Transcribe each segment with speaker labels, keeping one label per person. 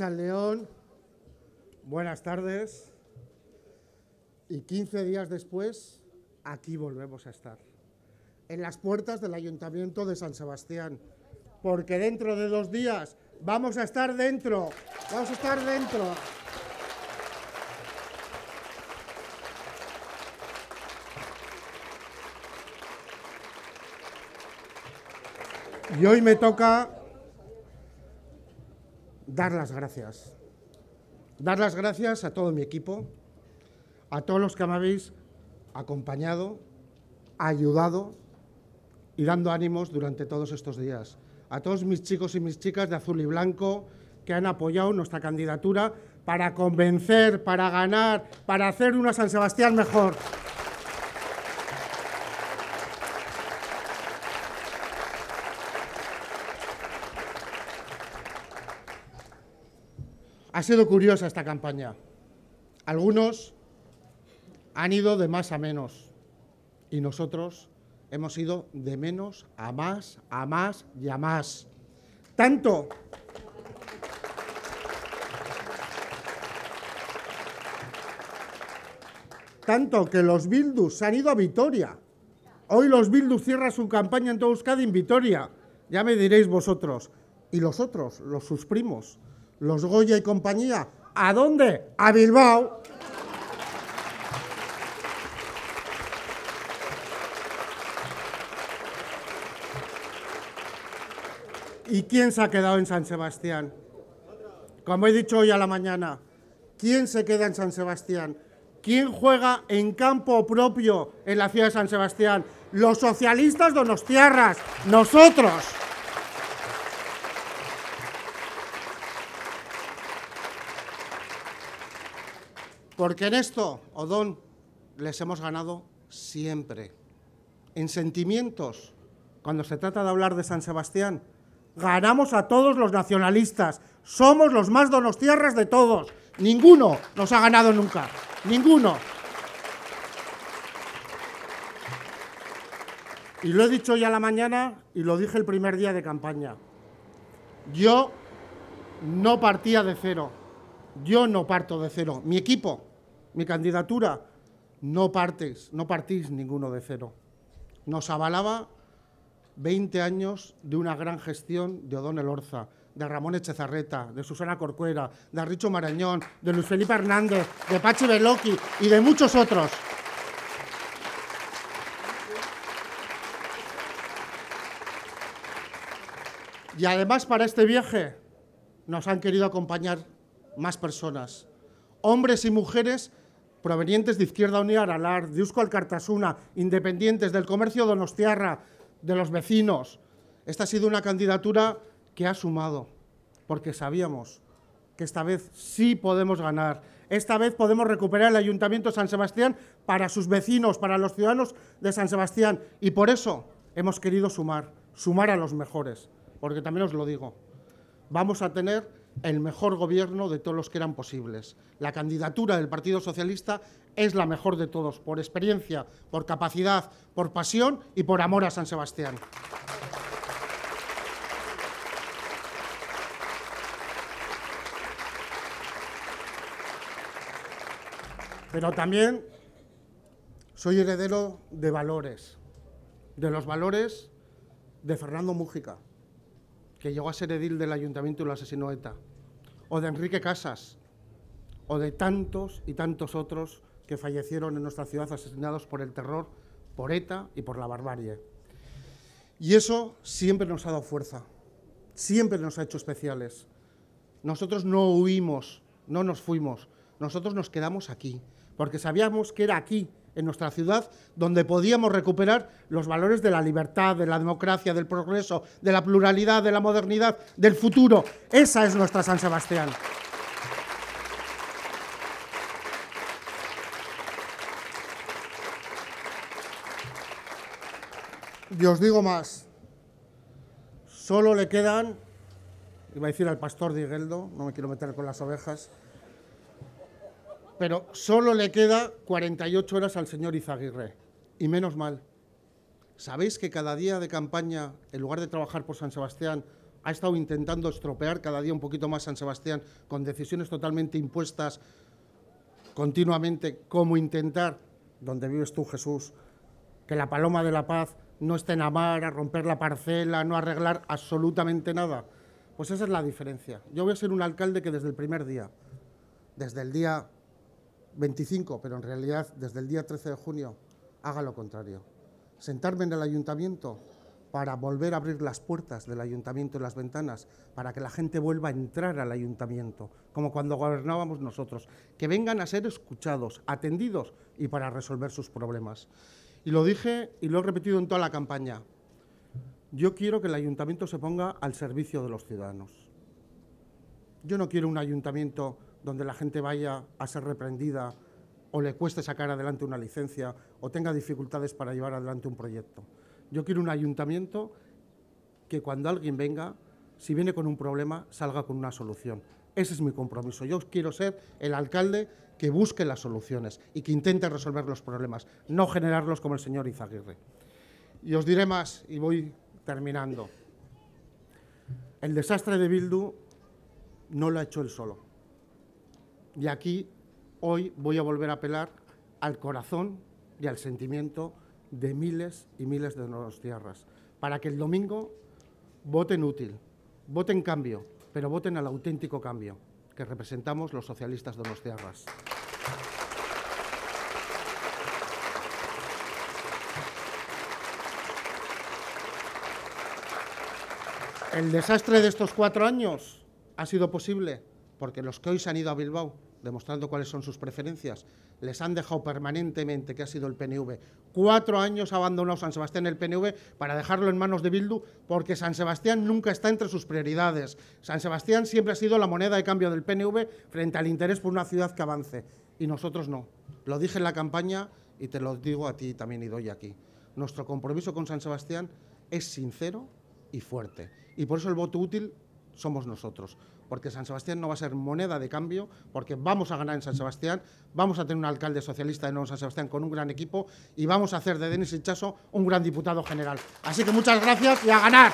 Speaker 1: León. Buenas tardes. Y 15 días después, aquí volvemos a estar. En las puertas del Ayuntamiento de San Sebastián. Porque dentro de dos días vamos a estar dentro. Vamos a estar dentro. Y hoy me toca dar las gracias. Dar las gracias a todo mi equipo, a todos los que me habéis acompañado, ayudado y dando ánimos durante todos estos días. A todos mis chicos y mis chicas de azul y blanco que han apoyado nuestra candidatura para convencer, para ganar, para hacer una San Sebastián mejor. Sido curiosa esta campaña. Algunos han ido de más a menos y nosotros hemos ido de menos a más, a más y a más. Tanto tanto que los Bildus han ido a Vitoria. Hoy los Bildus cierran su campaña en Euskadi en Vitoria. Ya me diréis vosotros. Y los otros, los sus primos, los Goya y compañía, ¿a dónde? A Bilbao. ¿Y quién se ha quedado en San Sebastián? Como he dicho hoy a la mañana, ¿quién se queda en San Sebastián? ¿Quién juega en campo propio en la ciudad de San Sebastián? Los socialistas donostiarras, nosotros. Porque en esto, Odón, les hemos ganado siempre. En sentimientos, cuando se trata de hablar de San Sebastián, ganamos a todos los nacionalistas. Somos los más donostiarras de todos. Ninguno nos ha ganado nunca. Ninguno. Y lo he dicho ya a la mañana y lo dije el primer día de campaña. Yo no partía de cero. Yo no parto de cero. Mi equipo, mi candidatura, no partes, no partís ninguno de cero. Nos avalaba 20 años de una gran gestión de Odón Elorza, de Ramón Echezarreta, de Susana Corcuera, de Richo Marañón, de Luis Felipe Hernández, de Pachi Beloki y de muchos otros. Y además para este viaje nos han querido acompañar más personas, hombres y mujeres provenientes de Izquierda Unida Aralar, de Eusko Alcartasuna, independientes del comercio donostiarra, de los vecinos. Esta ha sido una candidatura que ha sumado, porque sabíamos que esta vez sí podemos ganar. Esta vez podemos recuperar el Ayuntamiento de San Sebastián para sus vecinos, para los ciudadanos de San Sebastián. Y por eso hemos querido sumar, sumar a los mejores, porque también os lo digo, vamos a tener el mejor gobierno de todos los que eran posibles. La candidatura del Partido Socialista es la mejor de todos, por experiencia, por capacidad, por pasión y por amor a San Sebastián. Pero también soy heredero de valores, de los valores de Fernando Mújica, que llegó a ser edil del ayuntamiento y lo asesinó ETA, o de Enrique Casas, o de tantos y tantos otros que fallecieron en nuestra ciudad asesinados por el terror, por ETA y por la barbarie. Y eso siempre nos ha dado fuerza, siempre nos ha hecho especiales. Nosotros no huimos, no nos fuimos, nosotros nos quedamos aquí, porque sabíamos que era aquí, en nuestra ciudad, donde podíamos recuperar los valores de la libertad, de la democracia, del progreso, de la pluralidad, de la modernidad, del futuro. Esa es nuestra San Sebastián. Y os digo más, solo le quedan, iba a decir al pastor de no me quiero meter con las ovejas, pero solo le queda 48 horas al señor Izaguirre. Y menos mal. ¿Sabéis que cada día de campaña, en lugar de trabajar por San Sebastián, ha estado intentando estropear cada día un poquito más San Sebastián con decisiones totalmente impuestas continuamente, como intentar, donde vives tú Jesús, que la paloma de la paz no esté en amar, a romper la parcela, no arreglar absolutamente nada. Pues esa es la diferencia. Yo voy a ser un alcalde que desde el primer día, desde el día 25, pero en realidad desde el día 13 de junio, haga lo contrario. Sentarme en el ayuntamiento para volver a abrir las puertas del ayuntamiento y las ventanas, para que la gente vuelva a entrar al ayuntamiento, como cuando gobernábamos nosotros, que vengan a ser escuchados, atendidos y para resolver sus problemas. Y lo dije y lo he repetido en toda la campaña. Yo quiero que el ayuntamiento se ponga al servicio de los ciudadanos. Yo no quiero un ayuntamiento donde la gente vaya a ser reprendida o le cueste sacar adelante una licencia o tenga dificultades para llevar adelante un proyecto. Yo quiero un ayuntamiento que cuando alguien venga, si viene con un problema, salga con una solución. Ese es mi compromiso. Yo quiero ser el alcalde que busque las soluciones y que intente resolver los problemas, no generarlos como el señor Izaguirre. Y os diré más, y voy terminando. El desastre de Bildu no lo ha hecho él solo. Y aquí, hoy, voy a volver a apelar al corazón y al sentimiento de miles y miles de tierras, para que el domingo voten útil, voten cambio, pero voten al auténtico cambio que representamos los socialistas de tierras. El desastre de estos cuatro años ha sido posible porque los que hoy se han ido a Bilbao demostrando cuáles son sus preferencias, les han dejado permanentemente que ha sido el PNV. Cuatro años ha abandonado San Sebastián el PNV para dejarlo en manos de Bildu, porque San Sebastián nunca está entre sus prioridades. San Sebastián siempre ha sido la moneda de cambio del PNV frente al interés por una ciudad que avance, y nosotros no. Lo dije en la campaña y te lo digo a ti también y doy aquí. Nuestro compromiso con San Sebastián es sincero y fuerte, y por eso el voto útil somos nosotros porque San Sebastián no va a ser moneda de cambio, porque vamos a ganar en San Sebastián, vamos a tener un alcalde socialista de Nuevo San Sebastián con un gran equipo y vamos a hacer de Denis Hinchaso un gran diputado general. Así que muchas gracias y a ganar.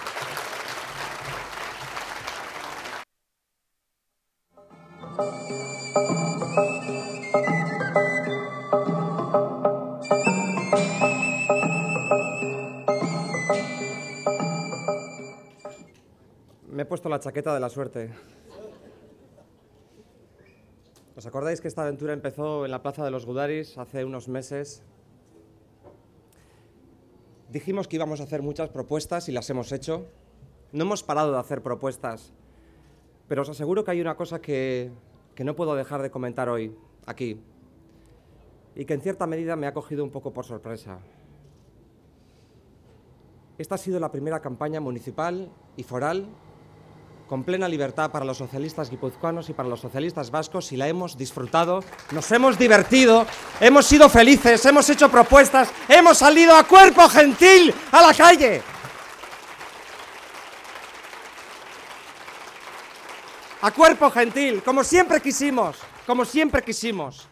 Speaker 2: Me he puesto la chaqueta de la suerte. ¿Os acordáis que esta aventura empezó en la Plaza de los Gudaris hace unos meses? Dijimos que íbamos a hacer muchas propuestas y las hemos hecho. No hemos parado de hacer propuestas, pero os aseguro que hay una cosa que, que no puedo dejar de comentar hoy, aquí, y que en cierta medida me ha cogido un poco por sorpresa. Esta ha sido la primera campaña municipal y foral con plena libertad para los socialistas guipuzcoanos y para los socialistas vascos y la hemos disfrutado, nos hemos divertido, hemos sido felices, hemos hecho propuestas, hemos salido a cuerpo gentil a la calle. A cuerpo gentil, como siempre quisimos, como siempre quisimos.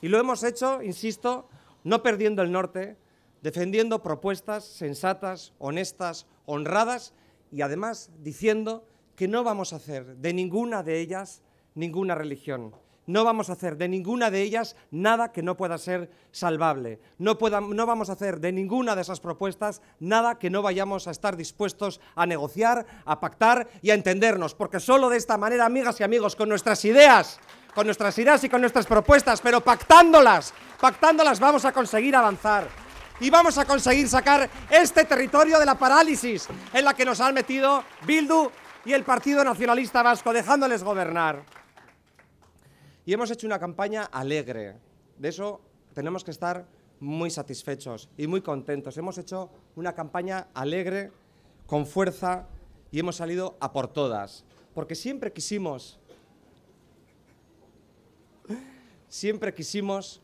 Speaker 2: Y lo hemos hecho, insisto, no perdiendo el norte, defendiendo propuestas sensatas, honestas, honradas y además diciendo que no vamos a hacer de ninguna de ellas ninguna religión. No vamos a hacer de ninguna de ellas nada que no pueda ser salvable. No, no, vamos a hacer de ninguna de esas propuestas nada que no vayamos a estar dispuestos a negociar, a pactar y a entendernos. Porque solo de esta manera, amigas y amigos, con nuestras ideas, con nuestras ideas y con nuestras propuestas, pero pactándolas, pactándolas vamos a conseguir avanzar. Y vamos a conseguir sacar este territorio de la parálisis en la que nos han metido Bildu y el Partido Nacionalista Vasco, dejándoles gobernar. Y hemos hecho una campaña alegre. De eso tenemos que estar muy satisfechos y muy contentos. Hemos hecho una campaña alegre, con fuerza, y hemos salido a por todas. Porque siempre quisimos, siempre quisimos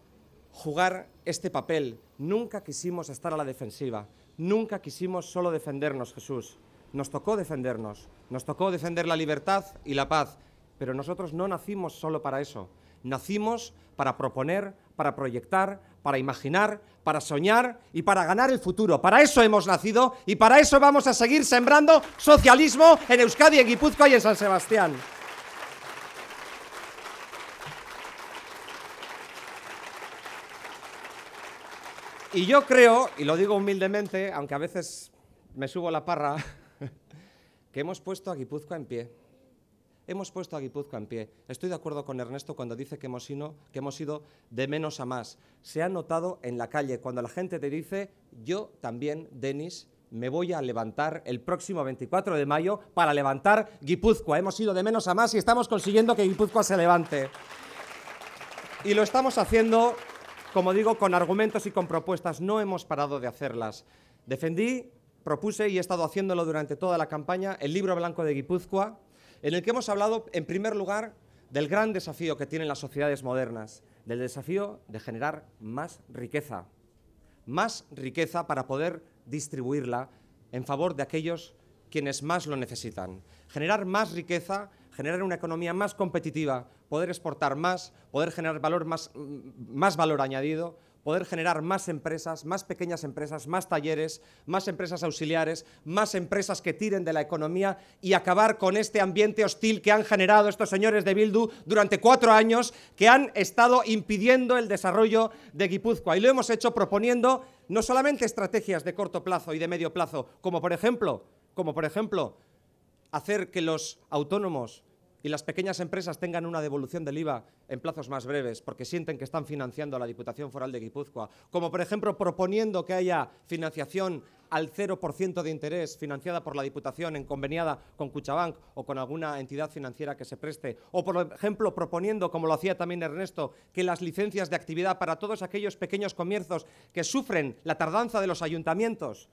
Speaker 2: jugar este papel. Nunca quisimos estar a la defensiva. Nunca quisimos solo defendernos, Jesús. Nos tocó defendernos, nos tocó defender la libertad y la paz, pero nosotros no nacimos solo para eso. Nacimos para proponer, para proyectar, para imaginar, para soñar y para ganar el futuro. Para eso hemos nacido y para eso vamos a seguir sembrando socialismo en Euskadi, en Guipúzcoa y en San Sebastián. Y yo creo, y lo digo humildemente, aunque a veces me subo la parra, que hemos puesto a Guipúzcoa en pie. Hemos puesto a Guipúzcoa en pie. Estoy de acuerdo con Ernesto cuando dice que hemos, ido, que hemos ido de menos a más. Se ha notado en la calle, cuando la gente te dice, yo también, Denis, me voy a levantar el próximo 24 de mayo para levantar Guipúzcoa. Hemos ido de menos a más y estamos consiguiendo que Guipúzcoa se levante. Y lo estamos haciendo como digo, con argumentos y con propuestas. No hemos parado de hacerlas. Defendí, propuse y he estado haciéndolo durante toda la campaña el libro blanco de Guipúzcoa, en el que hemos hablado, en primer lugar, del gran desafío que tienen las sociedades modernas, del desafío de generar más riqueza, más riqueza para poder distribuirla en favor de aquellos quienes más lo necesitan. Generar más riqueza generar una economía más competitiva, poder exportar más, poder generar valor más, más valor añadido, poder generar más empresas, más pequeñas empresas, más talleres, más empresas auxiliares, más empresas que tiren de la economía y acabar con este ambiente hostil que han generado estos señores de Bildu durante cuatro años, que han estado impidiendo el desarrollo de Guipúzcoa. Y lo hemos hecho proponiendo no solamente estrategias de corto plazo y de medio plazo, como por ejemplo, como por ejemplo hacer que los autónomos y las pequeñas empresas tengan una devolución del IVA en plazos más breves porque sienten que están financiando a la Diputación Foral de Guipúzcoa, como por ejemplo proponiendo que haya financiación al 0% de interés financiada por la Diputación en conveniada con Cuchabank o con alguna entidad financiera que se preste, o por ejemplo proponiendo, como lo hacía también Ernesto, que las licencias de actividad para todos aquellos pequeños comercios que sufren la tardanza de los ayuntamientos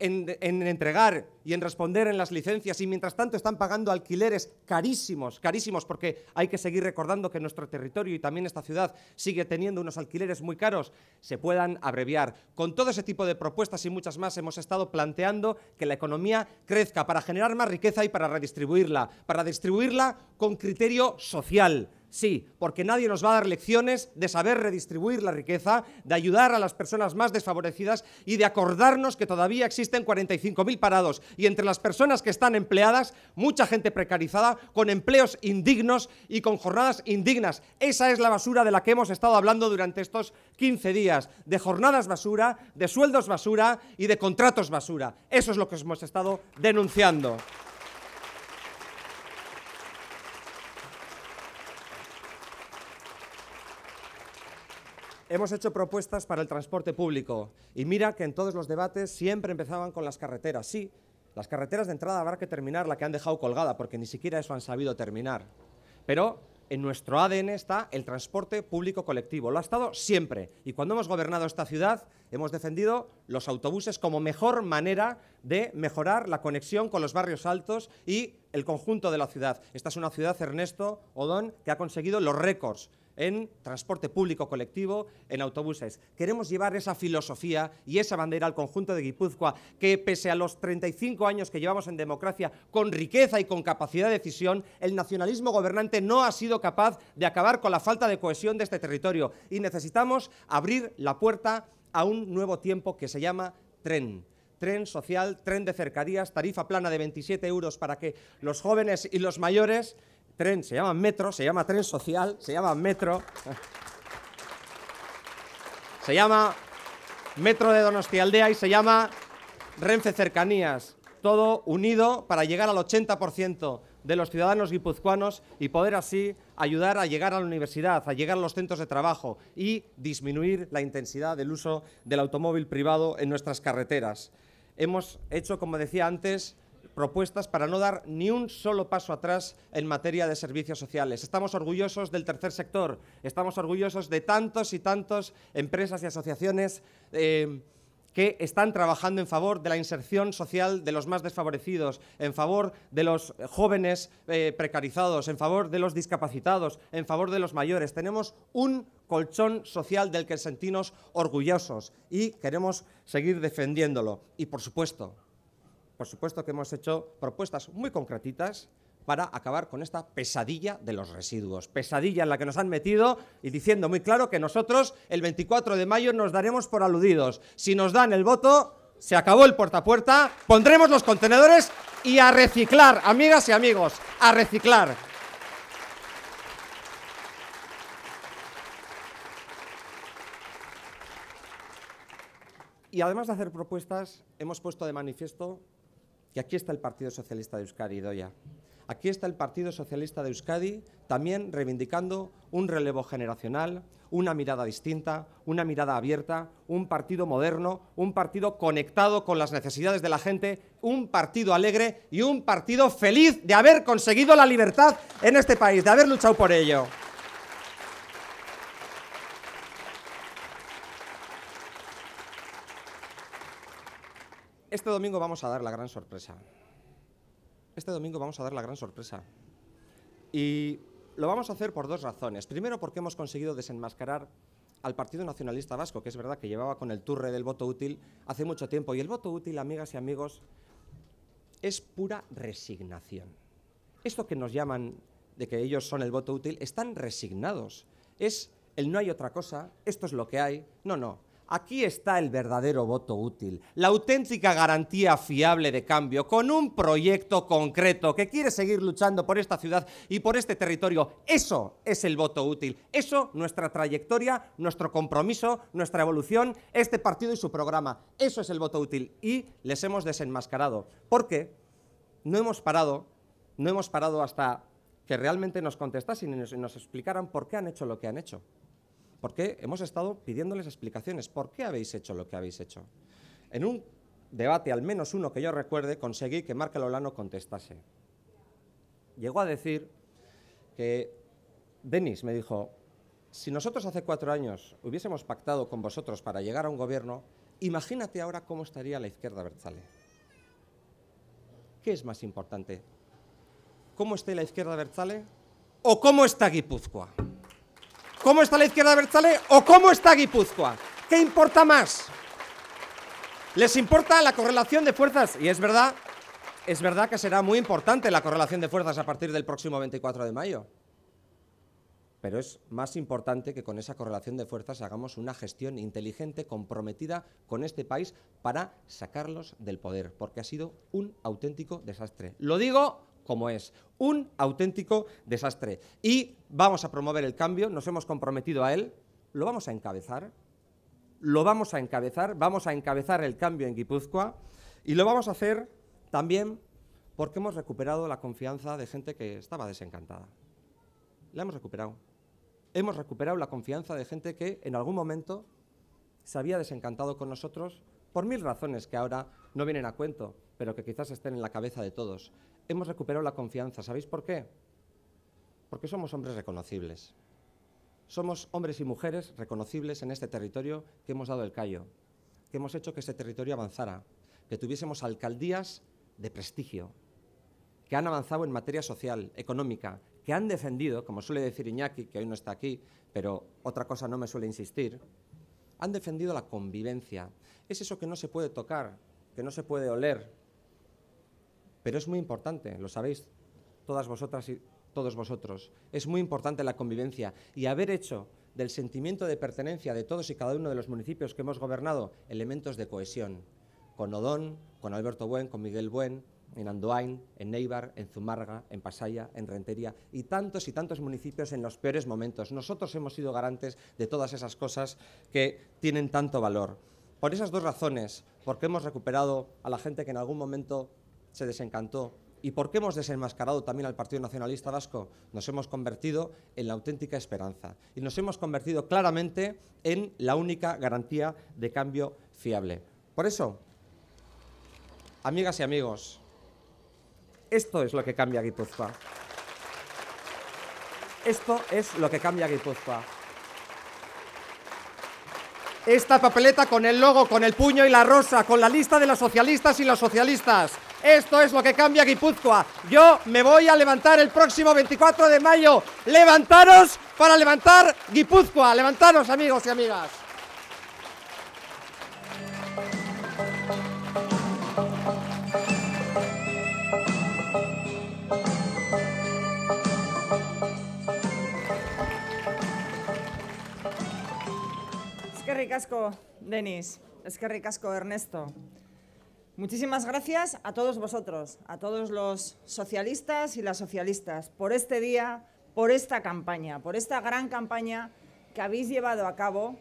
Speaker 2: en, entregar y en responder en las licencias y mientras tanto están pagando alquileres carísimos, carísimos, porque hay que seguir recordando que nuestro territorio y también esta ciudad sigue teniendo unos alquileres muy caros, se puedan abreviar. Con todo ese tipo de propuestas y muchas más hemos estado planteando que la economía crezca para generar más riqueza y para redistribuirla, para distribuirla con criterio social Sí, porque nadie nos va a dar lecciones de saber redistribuir la riqueza, de ayudar a las personas más desfavorecidas y de acordarnos que todavía existen 45.000 parados y entre las personas que están empleadas, mucha gente precarizada, con empleos indignos y con jornadas indignas. Esa es la basura de la que hemos estado hablando durante estos 15 días, de jornadas basura, de sueldos basura y de contratos basura. Eso es lo que hemos estado denunciando. Hemos hecho propuestas para el transporte público y mira que en todos los debates siempre empezaban con las carreteras. Sí, las carreteras de entrada habrá que terminar la que han dejado colgada porque ni siquiera eso han sabido terminar. Pero en nuestro ADN está el transporte público colectivo. Lo ha estado siempre. Y cuando hemos gobernado esta ciudad, hemos defendido los autobuses como mejor manera de mejorar la conexión con los barrios altos y el conjunto de la ciudad. Esta es una ciudad, Ernesto Odón, que ha conseguido los récords en transporte público colectivo, en autobuses. Queremos llevar esa filosofía y esa bandera al conjunto de Guipúzcoa, que pese a los 35 años que llevamos en democracia, con riqueza y con capacidad de decisión, el nacionalismo gobernante no ha sido capaz de acabar con la falta de cohesión de este territorio. Y necesitamos abrir la puerta a un nuevo tiempo que se llama tren tren social, tren de cercanías, tarifa plana de 27 euros para que los jóvenes y los mayores tren, se llama metro, se llama tren social, se llama metro. Se llama Metro de Donostialdea y se llama Renfe Cercanías. Todo unido para llegar al 80% de los ciudadanos guipuzcoanos y poder así ayudar a llegar a la universidad, a llegar a los centros de trabajo y disminuir la intensidad del uso del automóvil privado en nuestras carreteras. Hemos hecho, como decía antes, propuestas para no dar ni un solo paso atrás en materia de servicios sociales. Estamos orgullosos del tercer sector, estamos orgullosos de tantos y tantos empresas y asociaciones eh, que están trabajando en favor de la inserción social de los más desfavorecidos, en favor de los jóvenes eh, precarizados, en favor de los discapacitados, en favor de los mayores. Tenemos un colchón social del que sentimos orgullosos y queremos seguir defendiéndolo. Y, por supuesto, por supuesto que hemos hecho propuestas muy concretitas para acabar con esta pesadilla de los residuos. Pesadilla en la que nos han metido y diciendo muy claro que nosotros el 24 de mayo nos daremos por aludidos. Si nos dan el voto, se acabó el puerta a puerta, pondremos los contenedores y a reciclar, amigas y amigos, a reciclar. Y además de hacer propuestas, hemos puesto de manifiesto que aquí está el Partido Socialista de Euskadi, Doya. Aquí está el Partido Socialista de Euskadi también reivindicando un relevo generacional, una mirada distinta, una mirada abierta, un partido moderno, un partido conectado con las necesidades de la gente, un partido alegre y un partido feliz de haber conseguido la libertad en este país, de haber luchado por ello. Este domingo vamos a dar la gran sorpresa. Este domingo vamos a dar la gran sorpresa. Y lo vamos a hacer por dos razones. Primero, porque hemos conseguido desenmascarar al Partido Nacionalista Vasco, que es verdad que llevaba con el turre del voto útil hace mucho tiempo. Y el voto útil, amigas y amigos, es pura resignación. Esto que nos llaman de que ellos son el voto útil, están resignados. Es el no hay otra cosa, esto es lo que hay. No, no. Aquí está el verdadero voto útil, la auténtica garantía fiable de cambio, con un proyecto concreto que quiere seguir luchando por esta ciudad y por este territorio. Eso es el voto útil. Eso, nuestra trayectoria, nuestro compromiso, nuestra evolución, este partido y su programa. Eso es el voto útil. Y les hemos desenmascarado. Porque no hemos parado, no hemos parado hasta que realmente nos contestasen y nos, nos explicaran por qué han hecho lo que han hecho porque hemos estado pidiéndoles explicaciones. ¿Por qué habéis hecho lo que habéis hecho? En un debate, al menos uno que yo recuerde, conseguí que Marca Lolano contestase. Llegó a decir que Denis me dijo, si nosotros hace cuatro años hubiésemos pactado con vosotros para llegar a un gobierno, imagínate ahora cómo estaría la izquierda Berzale. ¿Qué es más importante? ¿Cómo esté la izquierda Berzale o cómo está Guipúzcoa? ¿Cómo está la izquierda Bertzale o cómo está Guipúzcoa? ¿Qué importa más? ¿Les importa la correlación de fuerzas? Y es verdad, es verdad que será muy importante la correlación de fuerzas a partir del próximo 24 de mayo. Pero es más importante que con esa correlación de fuerzas hagamos una gestión inteligente, comprometida con este país para sacarlos del poder, porque ha sido un auténtico desastre. Lo digo como es. Un auténtico desastre. Y vamos a promover el cambio, nos hemos comprometido a él, lo vamos a encabezar, lo vamos a encabezar, vamos a encabezar el cambio en Guipúzcoa y lo vamos a hacer también porque hemos recuperado la confianza de gente que estaba desencantada. La hemos recuperado. Hemos recuperado la confianza de gente que en algún momento se había desencantado con nosotros por mil razones que ahora no vienen a cuento, pero que quizás estén en la cabeza de todos hemos recuperado la confianza. ¿Sabéis por qué? Porque somos hombres reconocibles. Somos hombres y mujeres reconocibles en este territorio que hemos dado el callo, que hemos hecho que este territorio avanzara, que tuviésemos alcaldías de prestigio, que han avanzado en materia social, económica, que han defendido, como suele decir Iñaki, que hoy no está aquí, pero otra cosa no me suele insistir, han defendido la convivencia. Es eso que no se puede tocar, que no se puede oler, pero es muy importante, lo sabéis todas vosotras y todos vosotros, es muy importante la convivencia y haber hecho del sentimiento de pertenencia de todos y cada uno de los municipios que hemos gobernado elementos de cohesión. Con Odón, con Alberto Buen, con Miguel Buen, en Andoain, en Neibar, en Zumarga, en Pasaya, en Rentería y tantos y tantos municipios en los peores momentos. Nosotros hemos sido garantes de todas esas cosas que tienen tanto valor. Por esas dos razones, porque hemos recuperado a la gente que en algún momento se desencantó. ¿Y por qué hemos desenmascarado también al Partido Nacionalista Vasco? Nos hemos convertido en la auténtica esperanza y nos hemos convertido claramente en la única garantía de cambio fiable. Por eso, amigas y amigos, esto es lo que cambia Guipúzcoa. Esto es lo que cambia Guipúzcoa. Esta papeleta con el logo, con el puño y la rosa, con la lista de los socialistas y los socialistas. Esto es lo que cambia Guipúzcoa. Yo me voy a levantar el próximo 24 de mayo. Levantaros para levantar Guipúzcoa. Levantaros, amigos y amigas.
Speaker 3: Es que ricasco, Denis. Es que ricasco, Ernesto. Muchísimas gracias a todos vosotros, a todos los socialistas y las socialistas, por este día, por esta campaña, por esta gran campaña que habéis llevado a cabo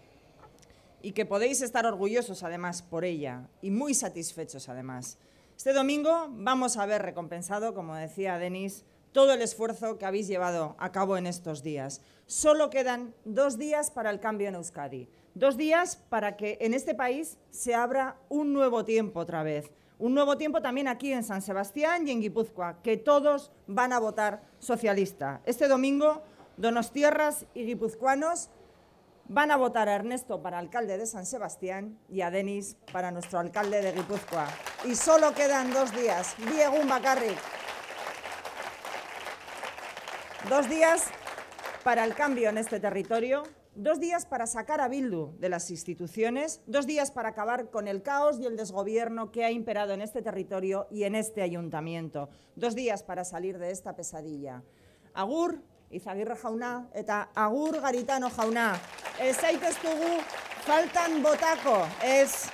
Speaker 3: y que podéis estar orgullosos además por ella y muy satisfechos además. Este domingo vamos a ver recompensado, como decía Denis, todo el esfuerzo que habéis llevado a cabo en estos días. Solo quedan dos días para el cambio en Euskadi. Dos días para que en este país se abra un nuevo tiempo otra vez. Un nuevo tiempo también aquí en San Sebastián y en Guipúzcoa, que todos van a votar socialista. Este domingo, donostiarras y guipuzcoanos van a votar a Ernesto para alcalde de San Sebastián y a Denis para nuestro alcalde de Guipúzcoa. Y solo quedan dos días. Diego Bacarri. Dos días para el cambio en este territorio, dos días para sacar a Bildu de las instituciones, dos días para acabar con el caos y el desgobierno que ha imperado en este territorio y en este ayuntamiento, dos días para salir de esta pesadilla. Agur, Izagirre jauna, eta agur garitano jauna. Ez zaiteztugu faltan botako, es...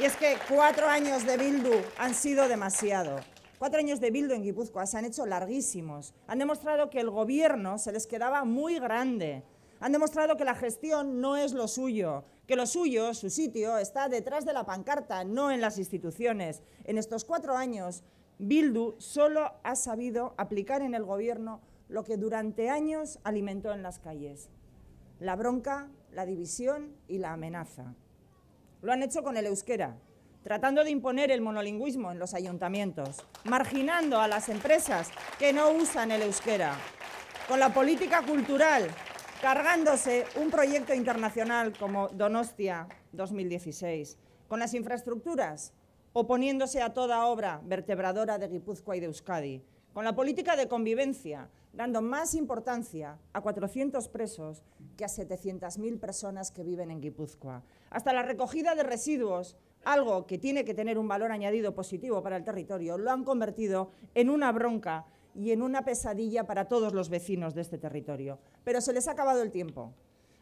Speaker 3: Y es que cuatro años de Bildu han sido demasiado. Cuatro años de Bildu en Guipúzcoa se han hecho larguísimos. Han demostrado que el gobierno se les quedaba muy grande. Han demostrado que la gestión no es lo suyo, que lo suyo, su sitio, está detrás de la pancarta, no en las instituciones. En estos cuatro años, Bildu solo ha sabido aplicar en el gobierno lo que durante años alimentó en las calles. La bronca, la división y la amenaza. Lo han hecho con el euskera, tratando de imponer el monolingüismo en los ayuntamientos, marginando a las empresas que no usan el euskera, con la política cultural, cargándose un proyecto internacional como Donostia 2016, con las infraestructuras, oponiéndose a toda obra vertebradora de Guipúzcoa y de Euskadi, con la política de convivencia, dando más importancia a 400 presos que a 700.000 personas que viven en Guipúzcoa, hasta la recogida de residuos algo que tiene que tener un valor añadido positivo para el territorio, lo han convertido en una bronca y en una pesadilla para todos los vecinos de este territorio. Pero se les ha acabado el tiempo.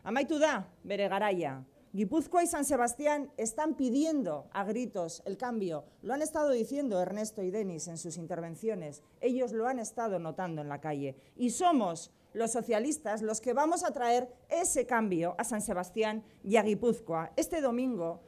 Speaker 3: Amaitu da, bere garaia. Guipúzcoa y San Sebastián están pidiendo a gritos el cambio. Lo han estado diciendo Ernesto y Denis en sus intervenciones. Ellos lo han estado notando en la calle. Y somos los socialistas los que vamos a traer ese cambio a San Sebastián y a Guipúzcoa. Este domingo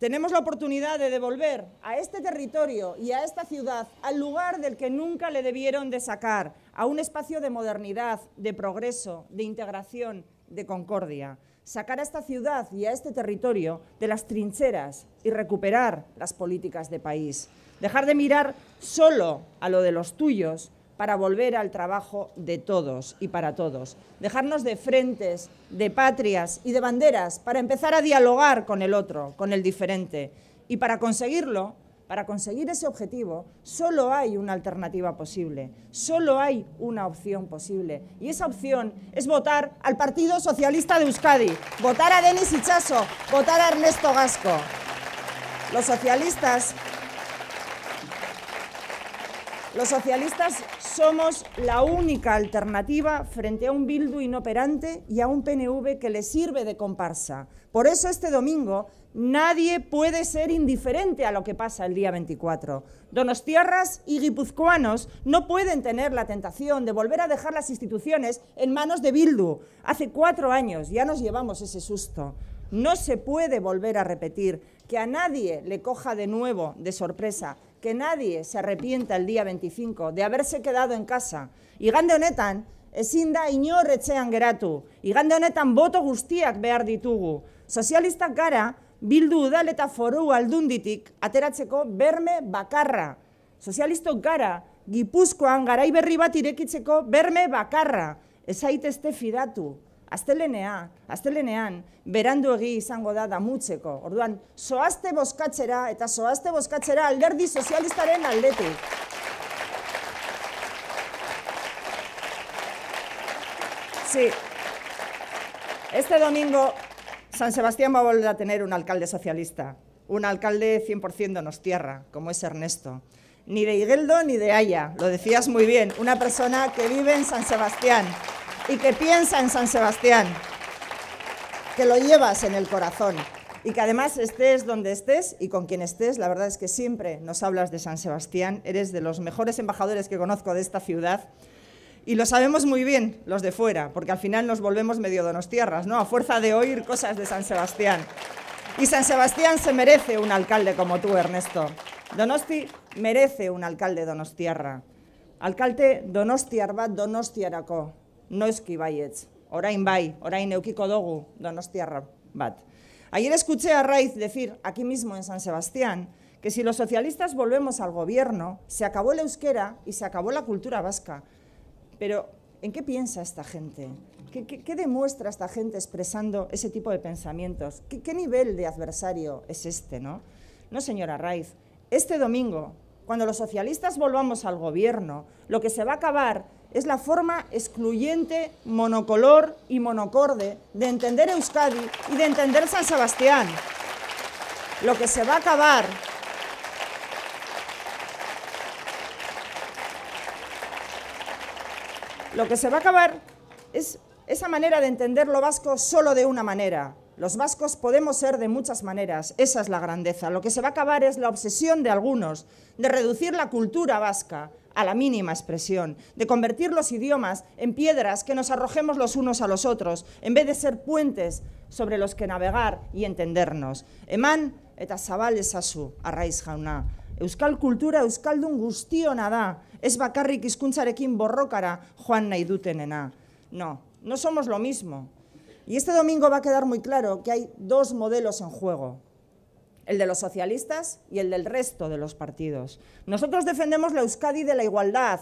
Speaker 3: tenemos la oportunidad de devolver a este territorio y a esta ciudad al lugar del que nunca le debieron de sacar, a un espacio de modernidad, de progreso, de integración, de concordia. Sacar a esta ciudad y a este territorio de las trincheras y recuperar las políticas de país. Dejar de mirar solo a lo de los tuyos para volver al trabajo de todos y para todos. Dejarnos de frentes, de patrias y de banderas para empezar a dialogar con el otro, con el diferente. Y para conseguirlo, para conseguir ese objetivo, solo hay una alternativa posible, solo hay una opción posible. Y esa opción es votar al Partido Socialista de Euskadi, votar a Denis Ichaso, votar a Ernesto Gasco. Los socialistas los socialistas somos la única alternativa frente a un Bildu inoperante y a un PNV que le sirve de comparsa. Por eso este domingo nadie puede ser indiferente a lo que pasa el día 24. Donostiarras y guipuzcoanos no pueden tener la tentación de volver a dejar las instituciones en manos de Bildu. Hace cuatro años ya nos llevamos ese susto. No se puede volver a repetir que a nadie le coja de nuevo de sorpresa que nadie se arrepienta el día 25 de haberse quedado en casa. Igande honetan, ezin da inor etxean geratu. Igande honetan boto guztiak behar ditugu. Sozialistak gara, bildu udal eta foru aldunditik ateratzeko berme bakarra. Sozialistok gara, gipuzkoan garai berri bat irekitzeko berme bakarra. Ez aitezte fidatu astelenea, astelenean, berandu egi izango da damutzeko. Orduan, soazte boskatzera eta soazte boskatzera alderdi sozialistaren aldetik. Sí. Este domingo San Sebastián va a volver a tener un alcalde socialista, un alcalde 100% donostierra, como es Ernesto. Ni de Higueldo ni de Haya, lo decías muy bien, una persona que vive en San Sebastián, y que piensa en San Sebastián. que lo llevas en el corazón y que además estés donde estés y con quien estés, la verdad es que siempre nos hablas de San Sebastián, eres de los mejores embajadores que conozco de esta ciudad y lo sabemos muy bien los de fuera, porque al final nos volvemos medio donostiarras, ¿no? A fuerza de oír cosas de San Sebastián. Y San Sebastián se merece un alcalde como tú, Ernesto. Donosti merece un alcalde donostiarra. Alcalde donostiar bat donostiarako, noizki baietz. Orain bai, orain eukiko donostiarra bat. Ayer escuché a Raiz decir, aquí mismo en San Sebastián, que si los socialistas volvemos al gobierno, se acabó el euskera y se acabó la cultura vasca. Pero, ¿en qué piensa esta gente? ¿Qué, demuestra esta gente expresando ese tipo de pensamientos? ¿Qué, nivel de adversario es este? No, no señora Raiz. Este domingo, cuando los socialistas volvamos al gobierno, lo que se va a acabar es la forma excluyente, monocolor y monocorde de entender Euskadi y de entender San Sebastián. Lo que se va a acabar Lo que se va a acabar es esa manera de entender lo vasco solo de una manera. Los vascos podemos ser de muchas maneras, esa es la grandeza. Lo que se va a acabar es la obsesión de algunos de reducir la cultura vasca a la mínima expresión, de convertir los idiomas en piedras que nos arrojemos los unos a los otros, en vez de ser puentes sobre los que navegar y entendernos. Eman eta zabal ezazu, arraiz jauna. Euskal kultura euskaldun guztiona da, ez bakarrik hizkuntzarekin borrokara joan nahi dutenena. No, no somos lo mismo. Y este domingo va a quedar muy claro que hay dos modelos en juego, el de los socialistas y el del resto de los partidos. Nosotros defendemos la Euskadi de la igualdad,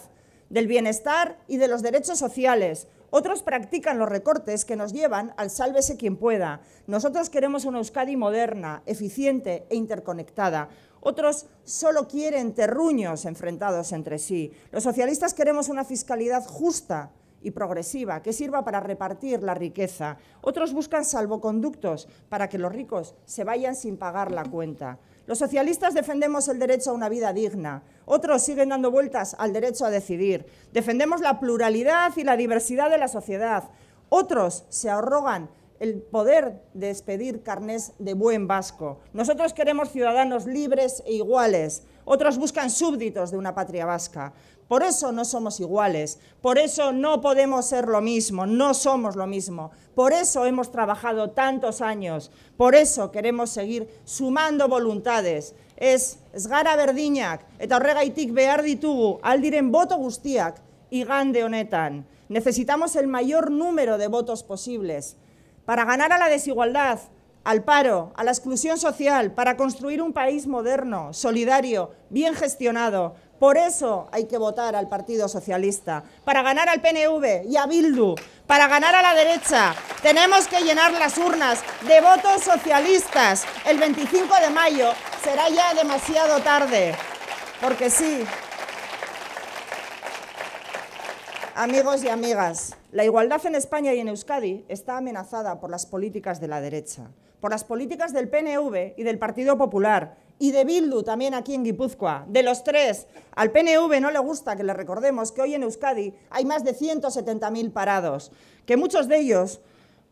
Speaker 3: del bienestar y de los derechos sociales. Otros practican los recortes que nos llevan al sálvese quien pueda. Nosotros queremos una Euskadi moderna, eficiente e interconectada, otros solo quieren terruños enfrentados entre sí. Los socialistas queremos una fiscalidad justa y progresiva que sirva para repartir la riqueza. Otros buscan salvoconductos para que los ricos se vayan sin pagar la cuenta. Los socialistas defendemos el derecho a una vida digna. Otros siguen dando vueltas al derecho a decidir. Defendemos la pluralidad y la diversidad de la sociedad. Otros se arrogan el poder de expedir carnés de buen vasco. Nosotros queremos ciudadanos libres e iguales. Otros buscan súbditos de una patria vasca. Por eso no somos iguales, por eso no podemos ser lo mismo, no somos lo mismo. Por eso hemos trabajado tantos años, por eso queremos seguir sumando voluntades. Es gara berdinak eta horregaitik behar ditugu aldiren boto guztiak igande honetan. Necesitamos el mayor número de votos posibles para ganar a la desigualdad, al paro, a la exclusión social, para construir un país moderno, solidario, bien gestionado. Por eso hay que votar al Partido Socialista, para ganar al PNV y a Bildu, para ganar a la derecha. Tenemos que llenar las urnas de votos socialistas. El 25 de mayo será ya demasiado tarde, porque sí, amigos y amigas, la igualdad en España y en Euskadi está amenazada por las políticas de la derecha, por las políticas del PNV y del Partido Popular y de Bildu también aquí en Guipúzcoa. De los tres, al PNV no le gusta que le recordemos que hoy en Euskadi hay más de 170.000 parados, que muchos de ellos,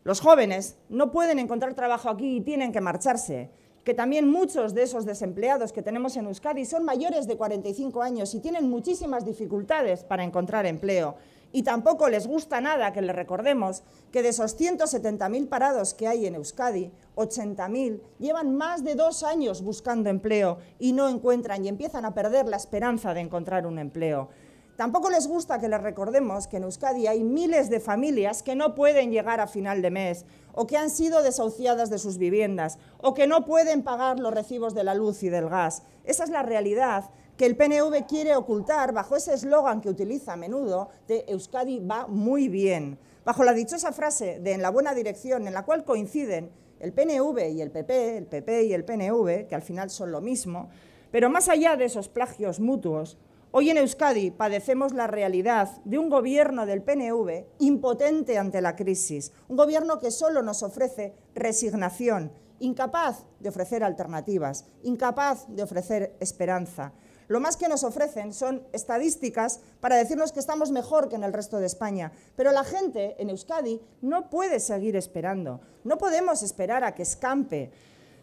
Speaker 3: los jóvenes, no pueden encontrar trabajo aquí y tienen que marcharse que también muchos de esos desempleados que tenemos en Euskadi son mayores de 45 años y tienen muchísimas dificultades para encontrar empleo. Y tampoco les gusta nada que les recordemos que de esos 170.000 parados que hay en Euskadi, 80.000 llevan más de dos años buscando empleo y no encuentran y empiezan a perder la esperanza de encontrar un empleo. Tampoco les gusta que les recordemos que en Euskadi hay miles de familias que no pueden llegar a final de mes o que han sido desahuciadas de sus viviendas o que no pueden pagar los recibos de la luz y del gas. Esa es la realidad que el PNV quiere ocultar bajo ese eslogan que utiliza a menudo de Euskadi va muy bien, bajo la dichosa frase de en la buena dirección en la cual coinciden el PNV y el PP, el PP y el PNV, que al final son lo mismo, pero más allá de esos plagios mutuos, hoy en Euskadi padecemos la realidad de un gobierno del PNV impotente ante la crisis, un gobierno que solo nos ofrece resignación, incapaz de ofrecer alternativas, incapaz de ofrecer esperanza. Lo más que nos ofrecen son estadísticas para decirnos que estamos mejor que en el resto de España. Pero la gente en Euskadi no puede seguir esperando. No podemos esperar a que escampe.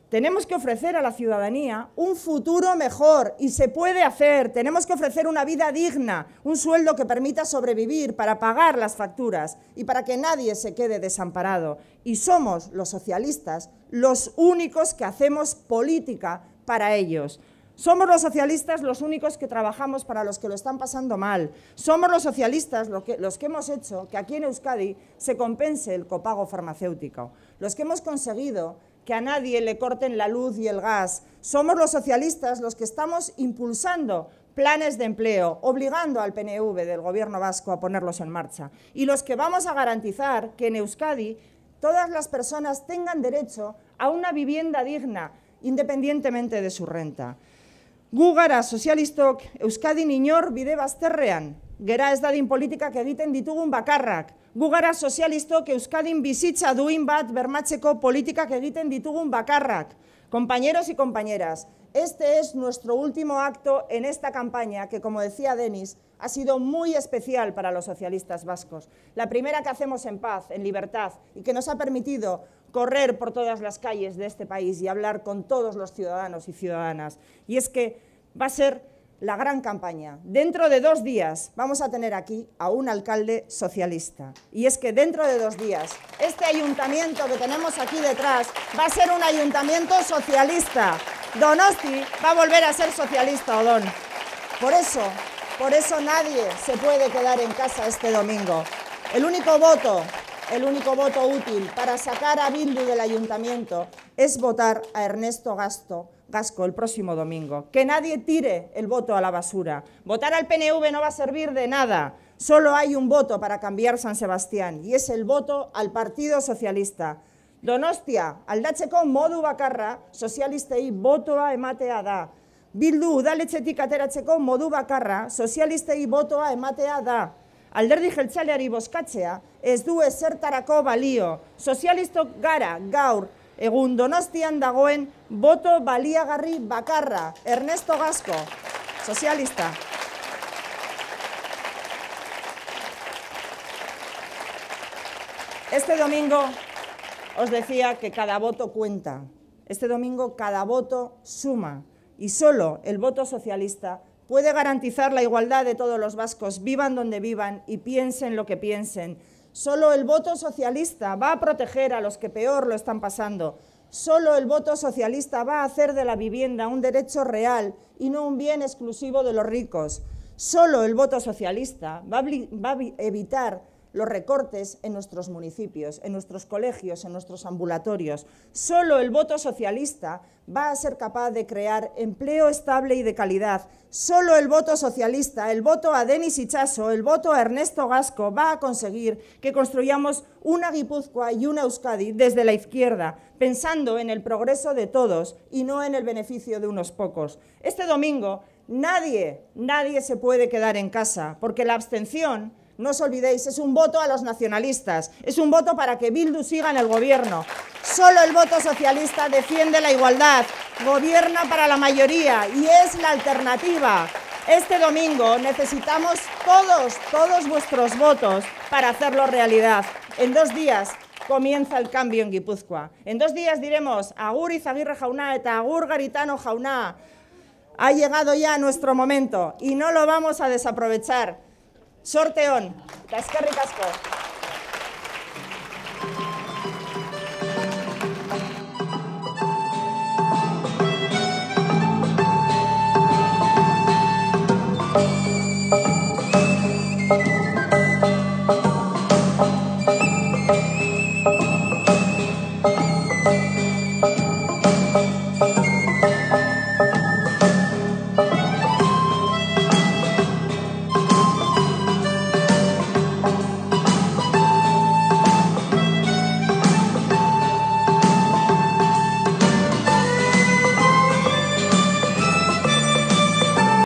Speaker 3: Tenemos que ofrecer a la ciudadanía un futuro mejor y se puede hacer. Tenemos que ofrecer una vida digna, un sueldo que permita sobrevivir para pagar las facturas y para que nadie se quede desamparado. Y somos los socialistas los únicos que hacemos política para ellos. Somos los socialistas los únicos que trabajamos para los que lo están pasando mal. Somos los socialistas los que, los que, hemos hecho que aquí en Euskadi se compense el copago farmacéutico. Los que hemos conseguido que a nadie le corten la luz y el gas. Somos los socialistas los que estamos impulsando planes de empleo, obligando al PNV del Gobierno vasco a ponerlos en marcha. Y los que vamos a garantizar que en Euskadi todas las personas tengan derecho a una vivienda digna, independientemente de su renta. Gu gara sozialistok Euskadin inor bide bazterrean, gera ez dadin politikak egiten ditugun bakarrak, gu gara sozialistok Euskadin bizitza duin bat bermatzeko politikak egiten ditugun bakarrak. Compañeros y compañeras, este es nuestro último acto en esta campaña que, como decía Denis, ha sido muy especial para los socialistas vascos. La primera que hacemos en paz, en libertad, y que nos ha permitido correr por todas las calles de este país y hablar con todos los ciudadanos y ciudadanas. Y es que va a ser la gran campaña. Dentro de dos días vamos a tener aquí a un alcalde socialista. Y es que dentro de dos días este ayuntamiento que tenemos aquí detrás va a ser un ayuntamiento socialista. Donosti va a volver a ser socialista, Odón. Por eso, por eso nadie se puede quedar en casa este domingo. El único voto el único voto útil para sacar a Bildu del ayuntamiento es votar a Ernesto Gasto, Gasco el próximo domingo. Que nadie tire el voto a la basura. Votar al PNV no va a servir de nada. Solo hay un voto para cambiar San Sebastián y es el voto al Partido Socialista. Donostia, aldatzeko modu bakarra, sozialistei botoa ematea da. Bildu udaletxetik ateratzeko modu bakarra, sozialistei botoa ematea da alderdi jeltzaleari bozkatzea ez du ezertarako balio. Sozialistok gara gaur egun donostian dagoen boto baliagarri bakarra. Ernesto Gasco, sozialista. Este domingo os decía que cada voto cuenta. Este domingo cada voto suma y solo el voto socialista puede garantizar la igualdad de todos los vascos, vivan donde vivan y piensen lo que piensen. Solo el voto socialista va a proteger a los que peor lo están pasando. Solo el voto socialista va a hacer de la vivienda un derecho real y no un bien exclusivo de los ricos. Solo el voto socialista va a, evitar los recortes en nuestros municipios, en nuestros colegios, en nuestros ambulatorios. Solo el voto socialista va a ser capaz de crear empleo estable y de calidad. Solo el voto socialista, el voto a Denis Ichaso, el voto a Ernesto Gasco va a conseguir que construyamos una Guipúzcoa y una Euskadi desde la izquierda, pensando en el progreso de todos y no en el beneficio de unos pocos. Este domingo nadie, nadie se puede quedar en casa, porque la abstención no os olvidéis, es un voto a los nacionalistas, es un voto para que Bildu siga en el gobierno. Solo el voto socialista defiende la igualdad, gobierna para la mayoría y es la alternativa. Este domingo necesitamos todos, todos vuestros votos para hacerlo realidad. En dos días comienza el cambio en Guipúzcoa. En dos días diremos agur Izaguirre jauna eta agur Garitano jauna. Ha llegado ya nuestro momento y no lo vamos a desaprovechar. Sorte on, eta eskerrik asko.